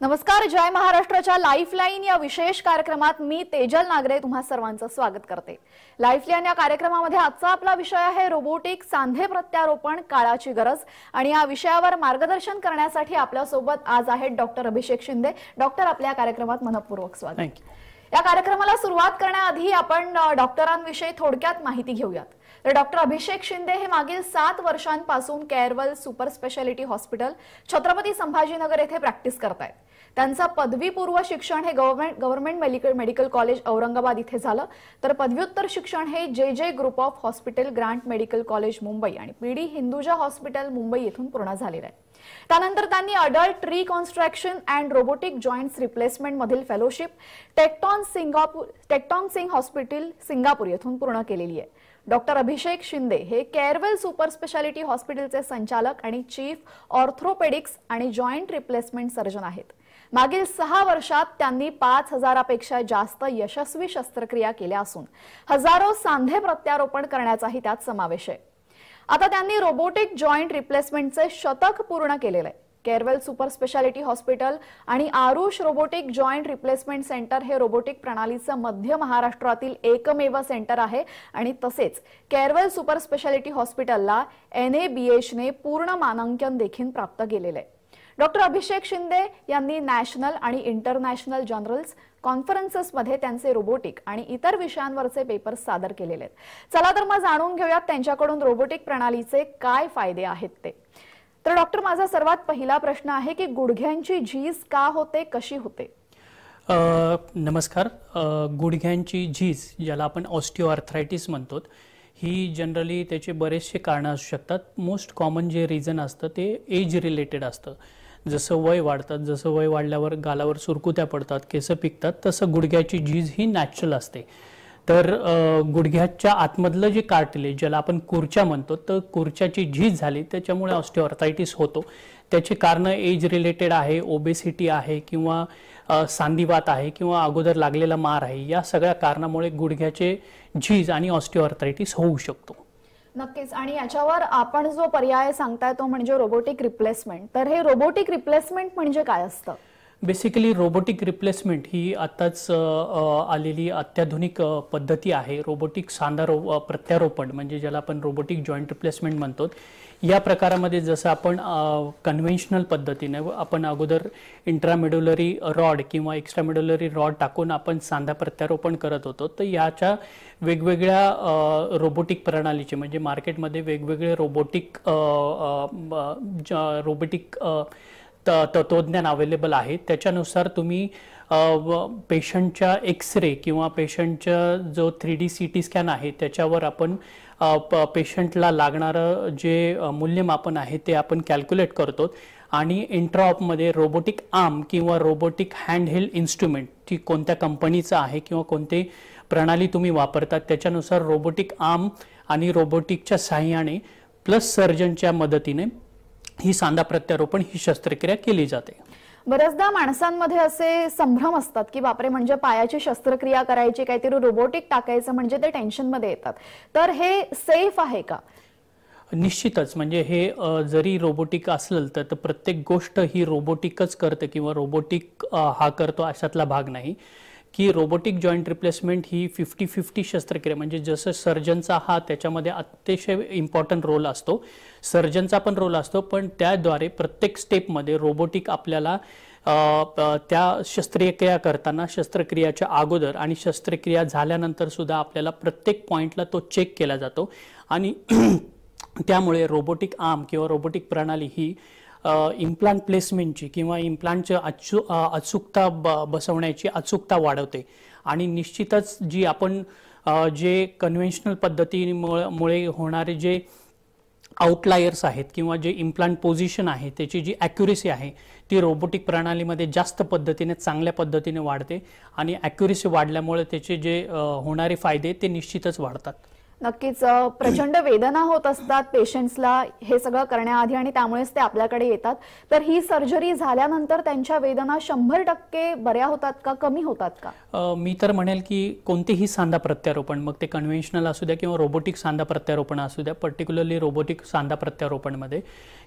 नमस्कार जय महाराष्ट्राच्या लाईफलाईन या विशेष कार्यक्रमात मी तेजल नागरे तुम्हा सर्वांचं स्वागत करते. लाईफलाईन या कार्यक्रमामध्ये आजचा आपला विषय आहे रोबोटिक सांधे प्रत्यारोपण काळाची गरज आणि या विषयावर मार्गदर्शन करण्यासाठी आपल्यासोबत आज आहेत डॉक्टर अभिषेक शिंदे. डॉक्टर आपल्या कार्यक्रमात मनपूर्वक स्वागत. थँक्यू या कार्यक्रमाला सुरुवात करण्याआधी आपण डॉक्टरांविषयी थोडक्यात माहिती घेऊयात. तर डॉक्टर अभिषेक शिंदे हे मागील सात वर्षांपासून Carewell super speciality hospital Chhatrapati Sambhajinagar येथे प्रॅक्टिस करतायत. त्यांचं पदवीपूर्व शिक्षण हे government government medical medical college Aurangabad इथे झालं. तर पदव्युत्तर शिक्षण हे J J group of hospital grant medical college Mumbai आणि पीडी हिंदुजा हॉस्पिटल मुंबई येथून पूर्ण झालेलं आहे. त्यानंतर त्यांनी adult reconstruction and robotic joints replacement मधील fellowship Tan Tock Singapore Tan Tock Seng hospital Singapore येथून पूर्ण केलेली आहे. डॉक्टर अभिषेक शिंदे हे केअरवेल सुपर स्पेशालिटी हॉस्पिटलचे संचालक आणि चीफ ऑर्थोपेडिक्स आणि जॉईंट रिप्लेसमेंट सर्जन आहेत. मागील सहा वर्षात त्यांनी पाच हजारापेक्षा जास्त यशस्वी शस्त्रक्रिया केल्या असून हजारो सांधे प्रत्यारोपण करण्याचाही त्यात समावेश आहे. आता त्यांनी रोबोटिक जॉईंट रिप्लेसमेंटचे शतक पूर्ण केलेलं आहे. केअरवेल सुपर स्पेशालिटी हॉस्पिटल आणि Aarush robotic joint replacement centre हे रोबोटिक प्रणालीचं मध्य महाराष्ट्रातील एकमेव सेंटर आहे. आणि तसेच केअरवेल सुपर स्पेशालिटी हॉस्पिटलला एन ए बी एचने पूर्ण मानांकन देखील प्राप्त केलेलं आहे डॉक्टर अभिषेक शिंदे यांनी नॅशनल आणि इंटरनॅशनल जर्नल्स कॉन्फरन्सेसमध्ये त्यांचे रोबोटिक आणि इतर विषयांवरचे पेपर सादर केलेले आहेत. चला तर मग जाणून घेऊयात त्यांच्याकडून रोबोटिक प्रणालीचे काय फायदे आहेत ते. तर डॉक्टर माझा सर्वात पहिला प्रश्न आहे की गुडघ्यांची झीज का होते कशी होते? नमस्कार. गुडघ्यांची झीज ज्याला आपण ऑस्टिओआर्थरायटिस म्हणतो ही जनरली त्याचे बरेचसे कारणं असू शकतात. मोस्ट कॉमन जे रिझन असतं ते एज रिलेटेड असतं. जसं वय वाढतात जसं वय वाढल्यावर गालावर सुरकुत्या पडतात केसं पिकतात तसं गुडघ्याची झीज ही नॅचरल असते. तर गुडघ्याच्या आतमधलं जे कार्टिलेज ज्याला आपण कुर्च्या म्हणतो तर कुर्च्याची झीज झाली. त्याच्यामुळे ऑस्टिओर्थायटिस होतो. त्याची कारणं एज रिलेटेड आहे ओबेसिटी आहे किंवा सांधिवात आहे किंवा अगोदर लागलेला मार आहे. या सगळ्या कारणामुळे गुडघ्याचे झीज आणि ऑस्टिओआर्थरायटिस होऊ शकतो. नक्कीच. आणि याच्यावर आपण जो पर्याय सांगताय तो म्हणजे रोबोटिक रिप्लेसमेंट तर हे रोबोटिक रिप्लेसमेंट म्हणजे काय असतं? बेसिकली रोबोटिक रिप्लेसमेंट ही आत्ताच आलेली अत्याधुनिक पद्धती आहे. रोबोटिक सांधा रो प्रत्यारोपण म्हणजे ज्याला आपण रोबोटिक जॉईंट रिप्लेसमेंट म्हणतो. या प्रकारामध्ये जसं आपण कन्व्हेन्शनल पद्धतीने व आपण अगोदर इंट्रामेड्युलरी रॉड किंवा एक्स्ट्रामेड्युलरी रॉड टाकून आपण सांधा प्रत्यारोपण करत होतो. तर याच्या वेगवेगळ्या रोबोटिक प्रणालीचे म्हणजे मार्केटमध्ये वेगवेगळे रोबोटिक अ, आ, रोबोटिक आ, त तत्वज्ञान अवेलेबल आहे. त्याच्यानुसार तुम्ही पेशंटच्या एक्स रे किंवा पेशंटच्या जो three D C T scan आहे त्याच्यावर आपण पेशंटला लागणारं जे मूल्यमापन आहे ते आपण कॅल्क्युलेट करतो. आणि इंट्राऑपमध्ये रोबोटिक आर्म किंवा रोबोटिक हँडहेल्ड इन्स्ट्रुमेंट ती कोणत्या कंपनीचं आहे किंवा कोणते प्रणाली तुम्ही वापरतात त्याच्यानुसार रोबोटिक आर्म आणि रोबोटिकच्या साह्याने प्लस सर्जनच्या मदतीने ही सांधा प्रत्यारोपण ही शस्त्रक्रिया केली जाते. बऱ्याचदा माणसांमध्ये असे संभ्रम असतात की बापरे म्हणजे पायाची शस्त्रक्रिया करायची काहीतरी रोबोटिक टाकायचं म्हणजे ते टेन्शनमध्ये येतात. तर हे सेफ आहे का? निश्चितच. म्हणजे हे जरी रोबोटिक असलं तर प्रत्येक गोष्ट ही रोबोटिकच करते किंवा रोबोटिक हा करतो अशातला भाग नाही. की रोबोटिक जॉईंट रिप्लेसमेंट ही फिफ्टी फिफ्टी शस्त्रक्रिया म्हणजे जसं सर्जनचा हा त्याच्यामध्ये अतिशय इम्पॉर्टंट रोल असतो. सर्जनचा पण रोल असतो पण त्याद्वारे प्रत्येक स्टेपमध्ये रोबोटिक आपल्याला त्या शस्त्रक्रिया करताना शस्त्रक्रियाच्या अगोदर आणि शस्त्रक्रिया झाल्यानंतर सुद्धा आपल्याला प्रत्येक पॉईंटला तो चेक केला जातो. आणि त्यामुळे रोबोटिक आर्म किंवा रोबोटिक प्रणाली ही इम्प्लांट प्लेसमेंटची किंवा इम्प्लांटची अचू अचूकता ब बसवण्याची अचूकता वाढवते. आणि निश्चितच जी आपण जे कन्व्हेन्शनल पद्धतीमुळे मुळे होणारे जे आउटलायर्स आहेत किंवा जे इम्प्लांट पोझिशन आहे त्याची जी ॲक्युरेसी आहे ती रोबोटिक प्रणालीमध्ये जास्त पद्धतीने चांगल्या पद्धतीने वाढते. आणि ॲक्युरेसी वाढल्यामुळे त्याचे जे होणारे फायदे ते निश्चितच वाढतात. नक्कीच प्रचंड वेदना होत असतात पेशंट्सला हे सगळं करण्याआधी आणि त्यामुळेच ते आपल्याकडे येतात. तर ही सर्जरी झाल्यानंतर त्यांच्या वेदना शंभर टक्के बऱ्या होतात का कमी होतात का? मी तर म्हणेल की कोणतेही सांधा प्रत्यारोपण मग ते कन्व्हेन्शनल असू द्या किंवा रोबोटिक सांधा प्रत्यारोपण असू द्या पर्टिक्युलरली रोबोटिक सांधा प्रत्यारोपणमध्ये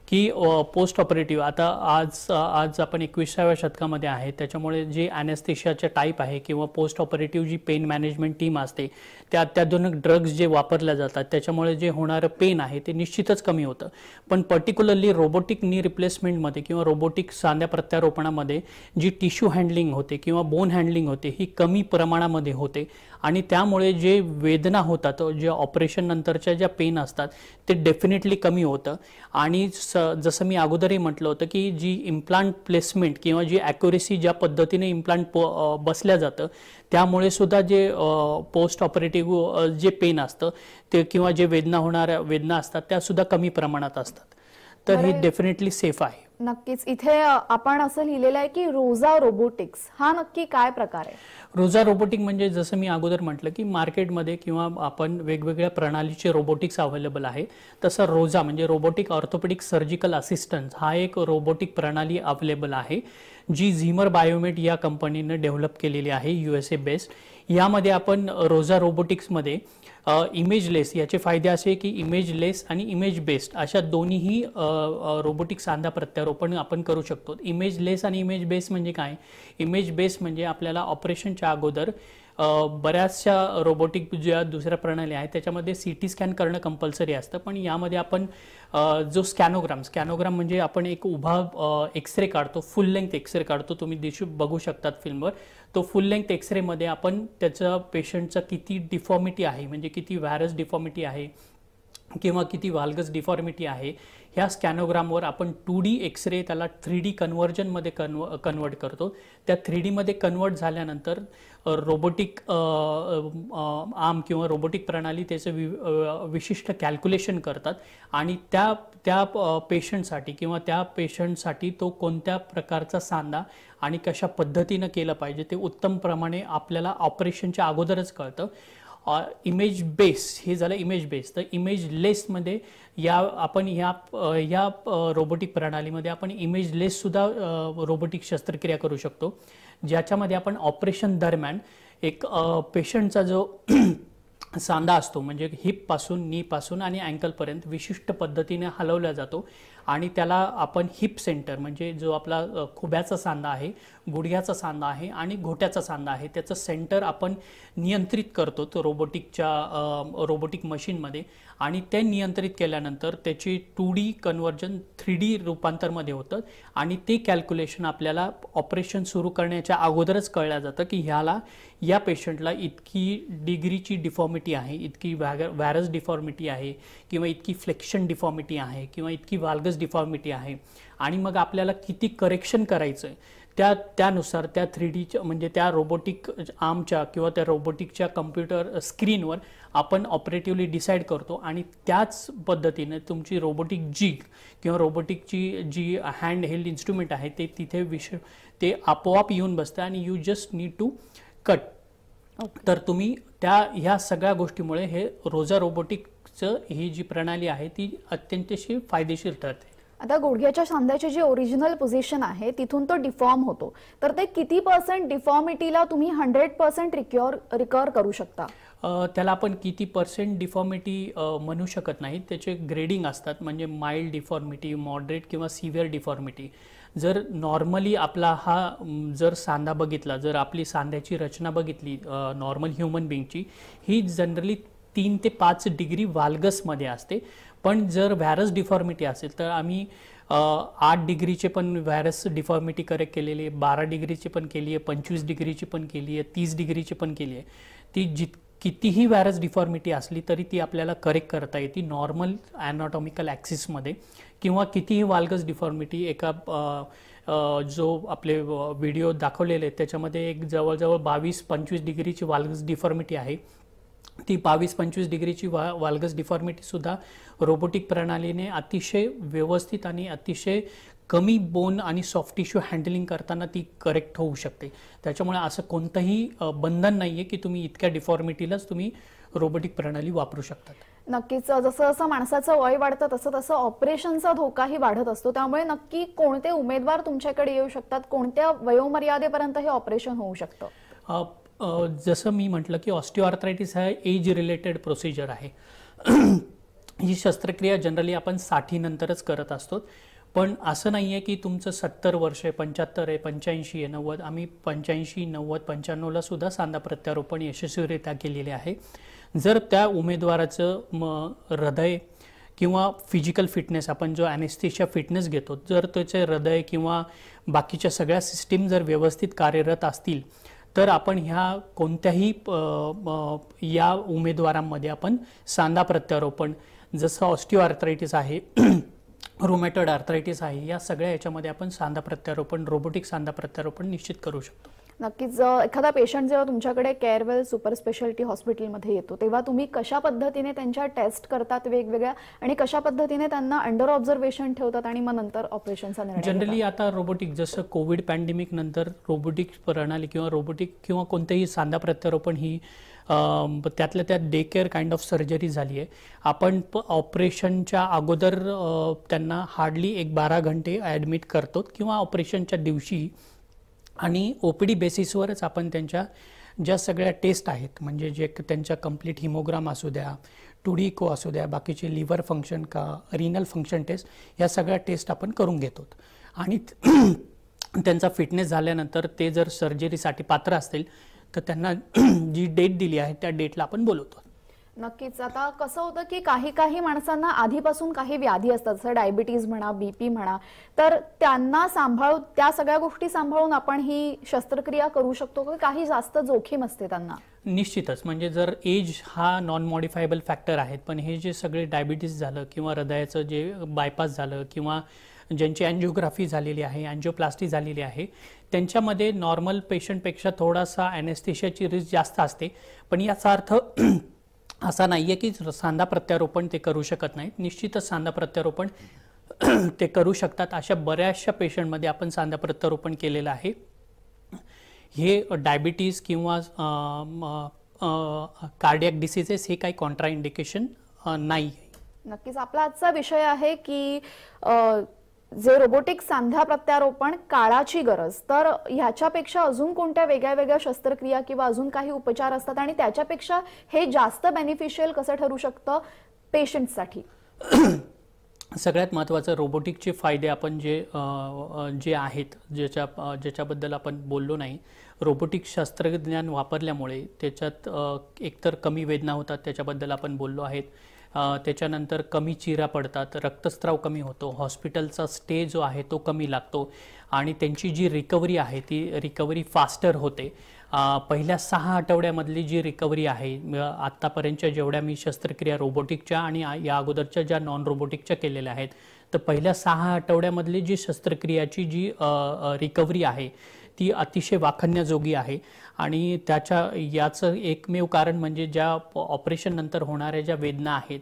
की पोस्ट ऑपरेटिव्ह. आता आज आज आपण एकविसाव्या शतकामध्ये आहे त्याच्यामुळे जे ॲनेस्थेशियाचे टाईप आहे किंवा पोस्ट ऑपरेटिव्ह जी पेन मॅनेजमेंट टीम असते त्या अत्याधुनिक ड्रग्ज जे वापरल्या जातात. त्याच्यामुळे जे होणारं पेन आहे ते निश्चितच कमी होतं. पण पर्टिक्युलरली रोबोटिक नी रिप्लेसमेंटमध्ये किंवा रोबोटिक सांध्या प्रत्यारोपणामध्ये जी टिश्यू हँडलिंग होते किंवा बोन हँडलिंग होते ही कमी प्रमाणामध्ये होते. आणि त्यामुळे जे वेदना होतात जे ऑपरेशन नंतरच्या ज्या पेन असतात ते डेफिनेटली कमी होतं. आणि स जसं मी अगोदरही म्हटलं होतं की जी इम्प्लांट प्लेसमेंट किंवा जी ॲक्युरेसी ज्या पद्धतीने इम्प्लांट प बसल्या जातं त्यामुळे सुद्धा जे पोस्ट ऑपरेटिव्ह जे पेन असतं ते किंवा जे वेदना होणाऱ्या वेदना असतात त्या सुद्धा कमी प्रमाणात असतात तर हे. डेफिनेटली सेफ आहे नक्कीच. इथे आपण असं लिहिलेलं आहे की रोजा रोबोटिक्स. हा नक्की काय प्रकार आहे? रोजा रोबोटिक म्हणजे जसं मी अगोदर म्हटलं की मार्केटमध्ये किंवा आपण वेगवेगळ्या प्रणालीचे रोबोटिक्स अवेलेबल आहे. तसं रोजा म्हणजे रोबोटिक ऑर्थोपेडिक सर्जिकल असिस्टन्स हा एक रोबोटिक प्रणाली अवेलेबल आहे जी झिमर बायोमेट या कंपनीनं डेव्हलप केलेली आहे यू एस ए बेस्ड. यामध्ये आपण रोजा रोबोटिक्समध्ये इमेज लेस याचे फायदे असे की इमेज लेस आणि इमेज बेस्ड अशा दोन्हीही रोबोटिक सांधा प्रत्यारोपण आपण करू शकतो. इमेज लेस आणि इमेज बेस म्हणजे काय? इमेज बेस म्हणजे आपल्याला ऑपरेशनच्या अगोदर बऱ्याचशा रोबोटिक ज्या दुसऱ्या प्रणाली आहेत त्याच्यामध्ये सी टी स्कॅन करणं कंपल्सरी असतं. पण यामध्ये आपण जो स्कॅनोग्राम स्कॅनोग्राम म्हणजे आपण एक उभा एक्सरे काढतो फुल लेंथ एक्सरे काढतो. तुम्ही दिसू बघू शकतात फिल्मवर तो फुल लेंथ एक्सरेमध्ये आपण त्याचं पेशंटचं किती डिफॉर्मिटी आहे म्हणजे किती व्हायरस डिफॉर्मिटी आहे किंवा किती वाल्गस डिफॉर्मिटी आहे ह्या स्कॅनोग्रामवर आपण टू डी एक्सरे त्याला थ्री डी कन्व्हर्जनमध्ये कन्व कन्वर्ट करतो. त्या थ्री डीमध्ये कन्वर्ट झाल्यानंतर रोबोटिक आर्म किंवा रोबोटिक प्रणाली त्याचं वि विशिष्ट कॅल्क्युलेशन करतात आणि त्या त्या पेशंटसाठी किंवा त्या पेशंटसाठी तो कोणत्या प्रकारचा सांधा आणि कशा पद्धतीनं केलं पाहिजे ते उत्तम प्रमाणे आपल्याला ऑपरेशनच्या अगोदरच कळतं. इमेज बेस हे झालं इमेज बेस तर इमेज लेसमध्ये या आपण या या रोबोटिक प्रणालीमध्ये आपण इमेज लेससुद्धा रोबोटिक शस्त्रक्रिया करू शकतो. ज्याच्यामध्ये आपण ऑपरेशन दरम्यान एक पेशंटचा जो सांधा असतो म्हणजे हिपपासून नीपासून आणि अँकलपर्यंत विशिष्ट पद्धतीने हलवला जातो. आणि त्याला आपण हिप सेंटर म्हणजे जो आपला खुब्याचा सांधा आहे गुडघ्याचा सांधा आहे आणि घोट्याचा सांधा आहे त्याचं सेंटर आपण नियंत्रित करतो तो रोबोटिकच्या रोबोटिक मशीनमध्ये आणि ते नियंत्रित केल्यानंतर त्याची two D conversion three D रूपांतरमध्ये होतं. आणि ते कॅल्क्युलेशन आपल्याला ऑपरेशन सुरू करण्याच्या अगोदरच कळलं जातं की ह्याला या पेशंटला इतकी डिग्रीची डिफॉर्मिटी आहे इतकी व्हॅग व्हॅरस डिफॉर्मिटी आहे किंवा इतकी फ्लेक्शन डिफॉर्मिटी आहे किंवा इतकी वाल्गस डिफॉर्मिटी आहे. आणि मग आपल्याला किती करेक्शन करायचं आहे त्या त्यानुसार त्या थ्री डीच्या म्हणजे त्या रोबोटिक आर्मच्या किंवा त्या रोबोटिकच्या कम्प्युटर स्क्रीनवर आपण ऑपरेटिव्हली डिसाईड करतो. आणि त्याच पद्धतीने तुमची रोबोटिक जीग किंवा रोबोटिकची जी हँड हेल्ड इन्स्ट्रुमेंट आहे ते तिथे विश ते आपोआप येऊन बसतं आणि you just need to cut तर तुम्ही त्या ह्या सगळ्या गोष्टीमुळे हे रोजा रोबोटिकचं ही जी प्रणाली आहे ती अत्यंतशी फायदेशीर ठरते. आता गुडघ्याच्या सांध्याची जी ओरिजिनल पोझिशन आहे तिथून तो डिफॉर्म होतो. तर ते किती पर्सेंट डिफॉर्मिटीला तुम्ही हंड्रेड पर्सेंट रिक्युअर रिकवर करू शकता? त्याला आपण किती पर्सेंट डिफॉर्मिटी म्हणू शकत नाही. त्याचे ग्रेडिंग असतात म्हणजे माइल्ड डिफॉर्मिटी मॉडरेट किंवा सिव्हिअर डिफॉर्मिटी जर नॉर्मली आपला हा जर सांधा बघितला जर आपली सांध्याची रचना बघितली नॉर्मल ह्युमन बिंगची ही जनरली तीन ते पाच डिग्री वाल्गसमध्ये असते. पण जर व्हायरस डिफॉर्मिटी असेल तर आम्ही आठ डिग्रीचे पण व्हायरस डिफॉर्मिटी करेक्ट केलेली आहे बारा डिग्रीची पण केली आहे पंचवीस डिग्रीची पण केली आहे तीस डिग्रीची पण केली आहे. ती जित कितीही व्हायरस डिफॉर्मिटी असली तरी ती आपल्याला करेक्ट करता येते नॉर्मल ॲनाटॉमिकल ॲक्सिसमध्ये. किंवा कितीही वाल्गस डिफॉर्मिटी एका जो आपले व्हिडिओ दाखवलेले आहेत त्याच्यामध्ये एक जवळजवळ बावीस पंचवीस डिग्रीची वाल्गस डिफॉर्मिटी आहे. ती बावीस पंचवीस डिग्रीची वा वाल्गस डिफॉर्मिटीसुद्धा रोबोटिक प्रणालीने अतिशय व्यवस्थित आणि अतिशय कमी बोन आणि सॉफ्ट टिश्यू हँडलिंग करताना ती करेक्ट होऊ शकते. त्याच्यामुळे असं कोणतंही बंधन नाही आहे की तुम्ही इतक्या डिफॉर्मिटीलाच तुम्ही रोबोटिक प्रणाली वापरू शकतात. नक्कीच जसं जसं माणसाचं वय वाढतं तसं तसं ऑपरेशनचा धोकाही वाढत असतो. त्यामुळे नक्की कोणते उमेदवार तुमच्याकडे येऊ शकतात? कोणत्या वयोमर्यादेपर्यंत हे ऑपरेशन होऊ शकतं? जसं मी म्हटलं की ऑस्टिओआर्थरायटिस हा एज रिलेटेड प्रोसिजर आहे. ही शस्त्रक्रिया जनरली आपण साठीनंतरच करत असतो. पण असं नाही आहे की तुमचं सत्तर वर्ष आहे पंच्याहत्तर आहे पंच्याऐंशी आहे नव्वद आम्ही पंच्याऐंशी नव्वद पंच्याण्णवला सुद्धा सांधा प्रत्यारोपण यशस्वीरित्या केलेले आहे. जर त्या उमेदवाराचं म हृदय किंवा फिजिकल फिटनेस आपण जो ॲनेस्थेशिया फिटनेस घेतो जर त्याचे हृदय किंवा बाकीच्या सगळ्या सिस्टीम जर व्यवस्थित कार्यरत असतील तर आपण ह्या कोणत्याही या उमेदवारांमध्ये आपण सांधा प्रत्यारोपण जसं ऑस्टिओआर्थरायटिस आहे रोमॅटॉइड आर्थरायटिस आहे या सगळ्या याच्यामध्ये आपण सांधा प्रत्यारोपण रोबोटिक सांधा प्रत्यारोपण निश्चित करू शकतो. नक्कीच एखादा पेशंट जेव्हा तुमच्याकडे केअरवेल सुपर स्पेशालिटी हॉस्पिटलमध्ये येतो तेव्हा तुम्ही कशा पद्धतीने त्यांच्या टेस्ट करतात वेगवेगळ्या आणि कशा पद्धतीने त्यांना अंडर ऑब्झर्वेशन ठेवतात आणि मग नंतर ऑपरेशनचा निर्णय जनरली आता रोबोटिक जसं कोविड पॅन्डेमिक नंतर रोबोटिक प्रणाली किंवा रोबोटिक किंवा कोणतेही सांधा प्रत्यारोपण ही त्यातल्या त्यात day care kind of surgery झाली आहे. आपण प- ऑपरेशनच्या अगोदर त्यांना हार्डली एक बारा घंटे ॲडमिट करतो किंवा ऑपरेशनच्या दिवशी आणि ओ पी डी बेसिसवरच आपण त्यांच्या ज्या सगळ्या टेस्ट आहेत म्हणजे जे त्यांच्या कंप्लीट हिमोग्राम असू द्या टू डी इको असू द्या बाकीचे लिव्हर फंक्शन का रिनल फंक्शन टेस्ट या सगळ्या टेस्ट आपण करून घेतो. आणि त्यांचा फिटनेस झाल्यानंतर ते जर सर्जरीसाठी पात्र असतील तर त्यांना जी डेट दिली आहे त्या डेटला आपण बोलवतो. नक्कीच. आता कसं होतं की काही काही माणसांना आधीपासून काही व्याधी असतात जसं डायबिटीज म्हणा बीपी म्हणा तर त्यांना सांभाळून त्या सगळ्या गोष्टी सांभाळून आपण ही शस्त्रक्रिया करू शकतो का काही जास्त जोखीम असते त्यांना? निश्चितच. म्हणजे जर एज हा नॉन मॉडिफायबल फॅक्टर आहेत पण हे जे सगळे डायबिटीज झालं किंवा हृदयाचं जे बायपास झालं किंवा ज्यांची अँजिओग्राफी झालेली आहे अँजिओप्लास्टी झालेली आहे त्यांच्यामध्ये नॉर्मल पेशंटपेक्षा थोडासा ॲनेस्थेशियाची रिस्क जास्त असते. पण याचा अर्थ असा नाही आहे की सांधा प्रत्यारोपण ते करू शकत नाहीत. निश्चितच सांधा प्रत्यारोपण ते करू शकतात. अशा बऱ्याचशा पेशंटमध्ये आपण सांधा प्रत्यारोपण केलेलं आहे. हे डायबिटीज किंवा कार्डियक डिसीजेस हे काही कॉन्ट्राइंडिकेशन नाही आहे नक्कीच. आपला आजचा विषय आहे की जे रोबोटिक सांध्या प्रत्यारोपण काळाची गरज तर ह्याच्यापेक्षा अजून कोणत्या वेगळ्या वेगळ्या शस्त्रक्रिया किंवा अजून काही उपचार असतात आणि त्याच्यापेक्षा हे जास्त बेनिफिशियल कसं ठरू शकतं पेशंटसाठी सगळ्यात महत्त्वाचं रोबोटिकचे फायदे आपण जे जे आहेत ज्याच्या ज्याच्याबद्दल आपण बोललो नाही रोबोटिक शास्त्रज्ञान वापरल्यामुळे त्याच्यात एकतर कमी वेदना होतात त्याच्याबद्दल आपण बोललो आहेत. त्याच्यानंतर कमी चिरा पडतात रक्तस्राव कमी होतो हॉस्पिटलचा स्टे जो आहे तो कमी लागतो आणि त्यांची जी रिकव्हरी आहे ती रिकव्हरी फास्टर होते. पहिल्या सहा आठवड्यामधली जी रिकव्हरी आहे आत्तापर्यंतच्या जेवढ्या मी शस्त्रक्रिया रोबोटिकच्या आणि या अगोदरच्या ज्या नॉन रोबोटिकच्या केलेल्या आहेत तर पहिल्या सहा आठवड्यामधली जी शस्त्रक्रियाची जी रिकव्हरी आहे ती अतिशय वाखण्याजोगी आहे. आणि त्याच्या याचं एकमेव कारण म्हणजे ज्या ऑपरेशननंतर होणाऱ्या ज्या वेदना आहेत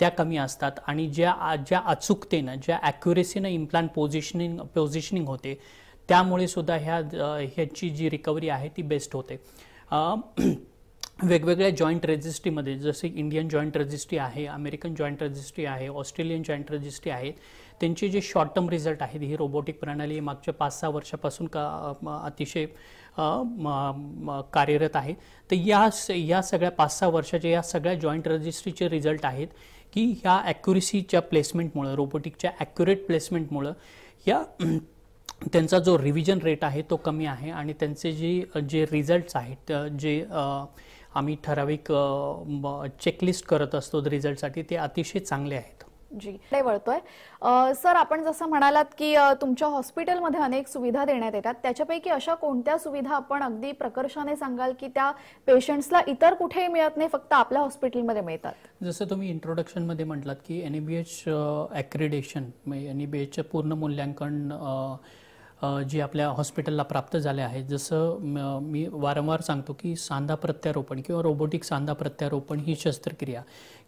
त्या कमी असतात. आणि ज्या ज्या अचूकतेनं ज्या ॲक्युरेसीनं इम्प्लांट पोझिशनिंग पोझिशनिंग होते त्यामुळे सुद्धा ह्या ह्याची जी रिकव्हरी आहे ती बेस्ट होते. वेगवेगळ्या जॉईंट रेजिस्ट्रीमध्ये जसे इंडियन जॉईंट रजिस्ट्री आहे अमेरिकन जॉईंट रजिस्ट्री आहे ऑस्ट्रेलियन जॉईंट रजिस्ट्री आहे त्यांचे जे शॉर्ट टर्म रिझल्ट आहेत ही रोबोटिक प्रणाली मागच्या पाच सहा वर्षापासून का अतिशय म- कार्यरत आहे. तर या स- या सगळ्या पाच सहा वर्षाच्या या सगळ्या जॉईंट रजिस्ट्रीचे रिझल्ट आहेत की ह्या ॲक्युरेसीच्या प्लेसमेंटमुळं रोबोटिकच्या ॲक्युरेट प्लेसमेंटमुळं या त्यांचा जो रिव्हिजन रेट आहे तो कमी आहे आणि त्यांचे जे जे रिझल्ट्स आहेत जे आम्ही ठराविक चेकलिस्ट करत असतो रिझल्टसाठी ते अतिशय चांगले आहेत. जी वळतोय. सर आपण जसं म्हणालात की तुमच्या हॉस्पिटलमध्ये अनेक सुविधा देण्यात येतात. त्याच्यापैकी अशा कोणत्या सुविधा आपण अगदी प्रकर्षाने सांगाल की त्या पेशंट्सला इतर कुठेही मिळत नाही फक्त आपल्या हॉस्पिटलमध्ये मिळतात? जसं तुम्ही इंट्रोडक्शनमध्ये म्हटलात की N E B H accreditation N E B एचचं पूर्ण मूल्यांकन जे आपल्या हॉस्पिटलला प्राप्त झाले आहेत. जसं म- मी वारंवार सांगतो की सांधा प्रत्यारोपण किंवा रोबोटिक सांधा प्रत्यारोपण ही शस्त्रक्रिया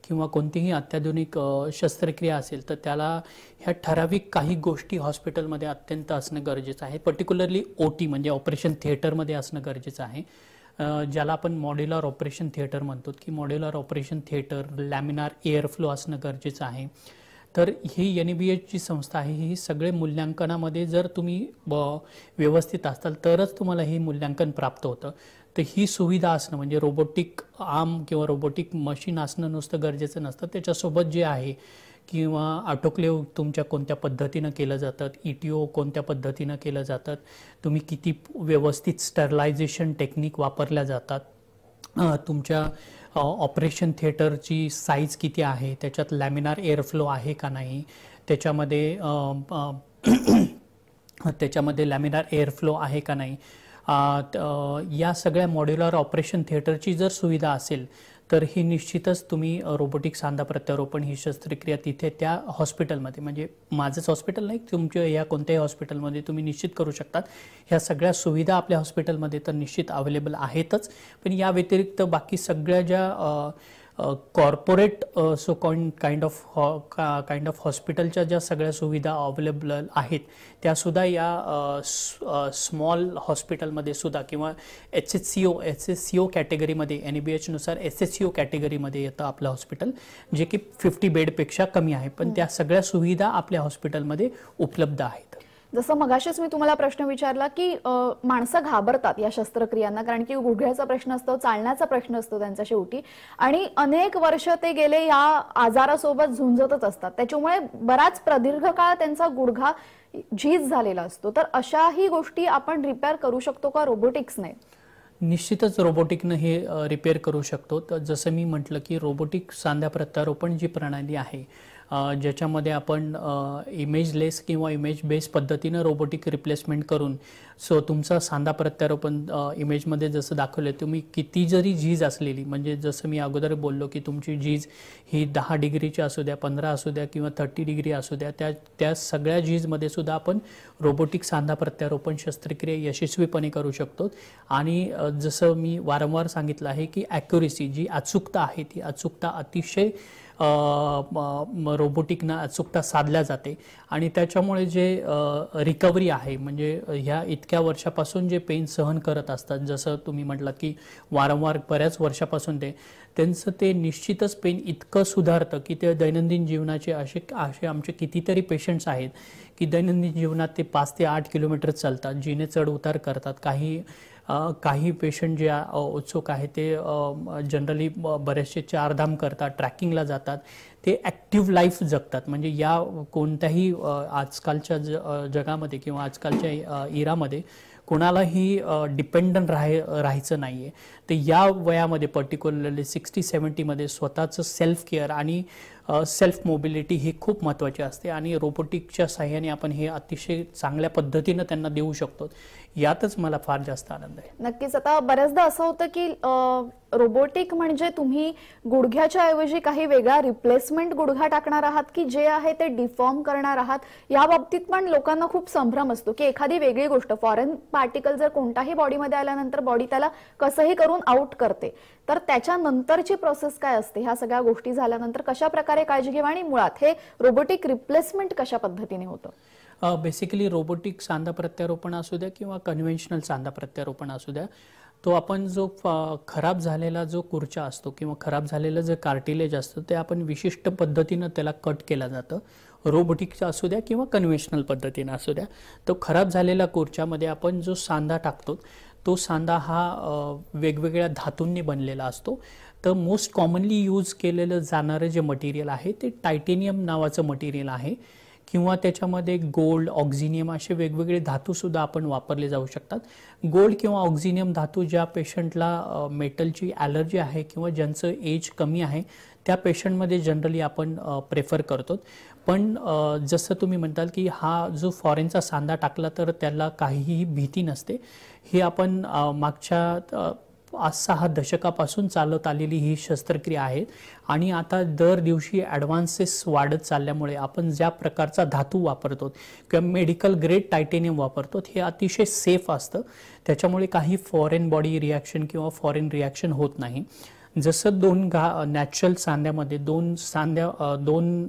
किंवा कोणतीही अत्याधुनिक शस्त्रक्रिया असेल तर त्याला ह्या ठराविक काही गोष्टी हॉस्पिटलमध्ये अत्यंत असणं गरजेचं आहे. पर्टिक्युलरली ओ टी म्हणजे ऑपरेशन थिएटरमध्ये असणं गरजेचं आहे. ज्याला आपण मॉड्युलर ऑपरेशन थिएटर म्हणतो की modular operation theatre laminar airflow असणं गरजेचं आहे. तर ही एन बी एचची संस्था आहे. ही सगळे मूल्यांकनामध्ये जर तुम्ही ब- व्यवस्थित असाल तरच तुम्हाला हे मूल्यांकन प्राप्त होतं. तर ही सुविधा असणं म्हणजे रोबोटिक आर्म किंवा रोबोटिक मशीन असणं नुसतं गरजेचं नसतं. त्याच्यासोबत जे आहे किंवा ऑटोक्लेव तुमच्या कोणत्या पद्धतीनं केलं जातात ई टी ओ कोणत्या पद्धतीनं केलं जातात तुम्ही किती व्यवस्थित स्टरलायझेशन टेक्निक वापरल्या जातात तुमच्या ऑपरेशन थिएटरची साईज किती आहे? त्याच्यात लॅमिनार एअरफ्लो आहे का नाही? त्याच्यामध्ये त्याच्यामध्ये लॅमिनार एअरफ्लो आहे का नाही? या सगळ्या मॉड्युलर ऑपरेशन थिएटरची जर सुविधा असेल तर ही निश्चितच तुम्ही रोबोटिक सांधा प्रत्यारोपण ही शस्त्रक्रिया तिथे त्या हॉस्पिटलमध्ये म्हणजे माझंच हॉस्पिटल नाही तुमच्या या कोणत्याही हॉस्पिटलमध्ये तुम्ही निश्चित करू शकतात. ह्या सगळ्या सुविधा आपल्या हॉस्पिटलमध्ये तर निश्चित अवेलेबल आहेतच. पण या व्यतिरिक्त बाकी सगळ्या ज्या कॉर्पोरेट सो कॉन काइंड ऑफ काइंड ऑफ हॉस्पिटलच्या ज्या सगळ्या सुविधा अवेलेबल आहेत त्यासुद्धा या स्मॉल हॉस्पिटलमध्ये सुद्धा किंवा H H C O H S C O कॅटेगरीमध्ये एन बी एचनुसार एस एस सी ओ कॅटेगरीमध्ये येतं आपलं हॉस्पिटल जे की फिफ्टी बेडपेक्षा कमी आहे. पण त्या सगळ्या सुविधा आपल्या हॉस्पिटलमध्ये उपलब्ध आहेत. जसं मगाशीच मी तुम्हाला प्रश्न विचारला की माणसं घाबरतात या शस्त्रक्रियांना कारण की गुडघ्याचा प्रश्न असतो चालण्याचा प्रश्न असतो त्यांच्या शेवटी. आणि अनेक वर्ष ते गेले या आजारासोबत झुंजतच असतात. त्याच्यामुळे बराच प्रदीर्घ काळ त्यांचा गुडघा झीज झालेला असतो. तर अशाही गोष्टी आपण रिपेअर करू शकतो का रोबोटिक्सने निश्चितच रोबोटिकनं हे रिपेअर करू शकतो. तर जसं मी म्हटलं की रोबोटिक सांध्या प्रत्यारोपण जी प्रणाली आहे ज्याच्यामध्ये आपण इमेजलेस किंवा इमेज बेस पद्धतीनं रोबोटिक रिप्लेसमेंट करून सो तुमचा सांधा प्रत्यारोपण इमेजमध्ये जसं दाखवलं तुम्ही किती जरी झीज असलेली म्हणजे जसं मी अगोदर बोललो की तुमची झीज ही दहा डिग्रीची असू द्या पंधरा असू द्या किंवा थर्टी डिग्री असू द्या त्या त्या सगळ्या झीजमध्ये सुद्धा आपण रोबोटिक सांधा प्रत्यारोपण शस्त्रक्रिया यशस्वीपणे करू शकतो. आणि जसं मी वारंवार सांगितलं आहे की ॲक्युरेसी जी अचूकता आहे ती अचूकता अतिशय रोबोटिकनं अचूकता साधल्या जाते. आणि त्याच्यामुळे जे रिकव्हरी आहे म्हणजे ह्या इतक्या वर्षापासून जे पेन सहन करत असतात जसं तुम्ही म्हटलं की वारंवार बऱ्याच वर्षापासून ते त्यांचं ते निश्चितच पेन इतकं सुधारतं की ते दैनंदिन जीवनाचे असे असे आमचे कितीतरी पेशंट्स आहेत की दैनंदिन जीवनात ते पाच ते आठ किलोमीटर चालतात जिने चढ उतार करतात. काही काही पेशंट जे उत्सुक आहे ते जनरली बरेचसे चारधाम करतात ट्रॅकिंगला जातात. ते ॲक्टिव्ह लाईफ जगतात. म्हणजे या कोणत्याही आजकालच्या ज जगामध्ये किंवा आजकालच्या इरामध्ये कोणालाही डिपेंडंट राहाय राहायचं नाही आहे तर या वयामध्ये पर्टिक्युलरली सिक्स्टी सेवन्टीमध्ये स्वतःचं सेल्फ केअर आणि सेल्फ मोबिलिटी ही खूप महत्त्वाची असते आणि रोबोटिकच्या साह्याने आपण हे अतिशय चांगल्या पद्धतीनं त्यांना देऊ शकतो. यातच मला फार जास्त आनंद आहे. नक्कीच. आता बऱ्याचदा असं होतं की रोबोटिक म्हणजे तुम्ही गुडघ्याच्या ऐवजी काही वेगळा रिप्लेसमेंट गुडघा टाकणार आहात की जे आहे ते डिफॉर्म करणार आहात? या बाबतीत पण लोकांना खूप संभ्रम असतो की एखादी वेगळी गोष्ट फॉरेन पार्टिकल जर कोणताही बॉडीमध्ये आल्यानंतर बॉडी त्याला कसंही करून आउट करते. तर त्याच्यानंतरची प्रोसेस काय असते? ह्या सगळ्या गोष्टी झाल्यानंतर कशा प्रकारे काळजी घ्यावी आणि मुळात हे रोबोटिक रिप्लेसमेंट कशा पद्धतीने होतं? बेसिकली रोबोटिक सांधा प्रत्यारोपण असू द्या किंवा कन्व्हेन्शनल सांधा प्रत्यारोपण असू द्या तो आपण जो खराब झालेला जो कुर्चा असतो किंवा खराब झालेलं जे कार्टिलेज असतं ते आपण विशिष्ट पद्धतीनं त्याला कट केलं जातं. रोबोटिकचा असू द्या किंवा कन्व्हेन्शनल पद्धतीनं असू द्या तो खराब झालेला कुर्च्यामध्ये आपण जो सांधा टाकतो तो सांधा हा वेगवेगळ्या धातूंनी बनलेला असतो. तर मोस्ट कॉमनली यूज केलेलं जाणारं जे मटेरियल आहे ते टायटेनियम नावाचं मटेरियल आहे. किंवा त्याच्यामध्ये गोल्ड ऑक्झिनियम असे वेगवेगळे धातूसुद्धा आपण वापरले जाऊ शकतात. गोल्ड किंवा ऑक्झिनियम धातू ज्या पेशंटला मेटलची ॲलर्जी आहे किंवा ज्यांचं एज कमी आहे त्या पेशंटमध्ये जनरली आपण प्रेफर करतो. पण जसं तुम्ही म्हणताल की हा जो फॉरेनचा सांधा टाकला तर त्याला काहीही भीती नसते. हे आपण मागच्या आज पाच सहा दशकापासून चालत आलेली ही शस्त्रक्रिया आहे. आणि आता दर दिवशी ॲडव्हान्सेस वाढत चालल्यामुळे आपण ज्या प्रकारचा धातू वापरतो किंवा मेडिकल ग्रेड टायटेनियम वापरतो हे अतिशय सेफ असतं. त्याच्यामुळे काही फॉरेन बॉडी रिॲक्शन किंवा फॉरेन रिॲक्शन होत नाही. जसं दोन घा नॅचरल सांध्यामध्ये दोन सांध्या दोन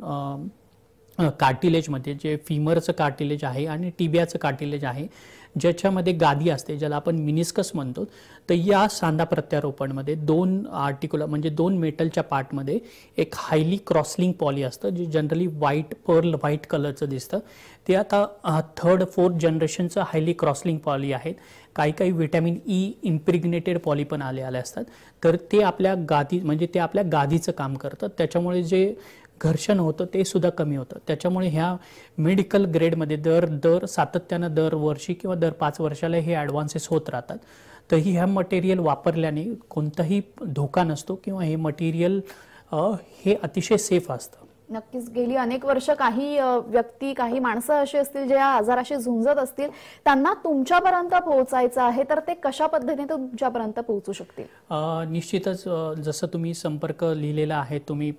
कार्टिलेजमध्ये जे फिमरचं कार्टिलेज आहे आणि टिबियाचं कार्टिलेज आहे ज्याच्यामध्ये गादी असते ज्याला आपण मिनिस्कस म्हणतो तर या सांधा प्रत्यारोपणमध्ये दोन आर्टिक्युलर म्हणजे दोन मेटलच्या पार्टमध्ये एक हायली क्रॉसलिंग पॉली असतं जे जनरली व्हाईट पर्ल व्हाईट कलरचं दिसतं. ते आता थर्ड फोर्थ जनरेशनचं हायली क्रॉसलिंग पॉली आहेत. काही काही व्हिटॅमिन ई इम्प्रिग्नेटेड पॉली पण आले आले असतात. तर ते आपल्या गादी म्हणजे ते आपल्या गादीचं काम करतं. त्याच्यामुळे जे घर्षण होतं ते सुद्धा कमी होतं. त्याच्यामुळे ह्या मेडिकल ग्रेडमध्ये दर दर सातत्यानं दर वर्षी किंवा दर पाच वर्षाला हे ॲडव्हान्सेस होत राहतात. तर ही ह्या मटेरियल वापरल्याने कोणताही धोका नसतो किंवा हे मटेरियल हे अतिशय सेफ असतं. नक्कीच गेली. अनेक वर्ष काही व्यक्ती काही माणसं अशी असतील जे या आजाराशी झुंजत असतील त्यांना तुमच्यापर्यंत पोहोचायचं आहे तर ते कशा पद्धतीने तुमच्यापर्यंत पोहोचू शकतील? निश्चितच जसं तुम्ही संपर्क लिहिलेला आहे तुम्ही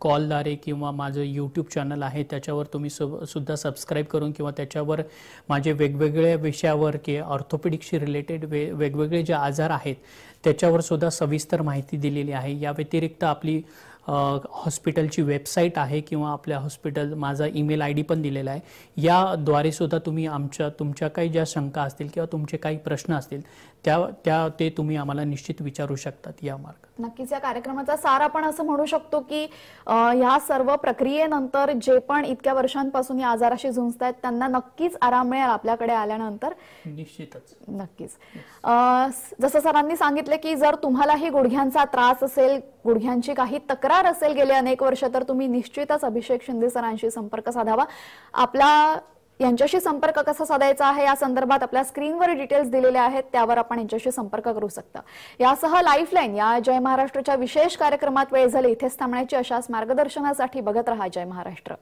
कॉलद्वारे किंवा माझं यूट्यूब चॅनल आहे त्याच्यावर तुम्ही सुद्धा सबस्क्राईब करून किंवा त्याच्यावर माझे वेगवेगळ्या विषयावर की ऑर्थोपेडिक्सशी रिलेटेड वे वेगवेगळे जे आजार आहेत त्याच्यावर सुद्धा सविस्तर माहिती दिलेली आहे. या व्यतिरिक्त आपली हॉस्पिटलची वेबसाईट आहे किंवा आपल्या हॉस्पिटल माझा ईमेल आय डी पण दिलेला आहे. याद्वारे सुद्धा तुम्ही आमच्या तुमच्या काही ज्या शंका असतील किंवा तुमचे काही प्रश्न असतील त्या त्या ते तुम्ही आम्हाला निश्चित विचारू शकतात या मार्गात. नक्कीच या कार्यक्रमाचा सार आपण असं म्हणू शकतो की ह्या सर्व प्रक्रियेनंतर जे पण इतक्या वर्षांपासून या आजाराशी झुंजतायत त्यांना नक्कीच आराम मिळेल आपल्याकडे आल्यानंतर. निश्चितच. नक्कीच. जसं सरांनी सांगितले की जर तुम्हालाही गुडघ्यांचा त्रास असेल गुडघ्यांची काही तक्रार असेल गेले अनेक वर्ष तर तुम्ही निश्चितच अभिषेक शिंदे सरांशी संपर्क साधावा. आपला यांच्याशी संपर्क कसा साधायचा आहे? या संदर्भात आपल्या स्क्रीनवर डिटेल्स दिलेले आहेत. त्यावर आपण यांच्याशी संपर्क करू शकता. यासह लाईफलाईन या जय महाराष्ट्रच्या विशेष कार्यक्रमात वेळ झाली. इथेच थांबण्याची अशाच मार्गदर्शनासाठी बघत रहा जय महाराष्ट्र.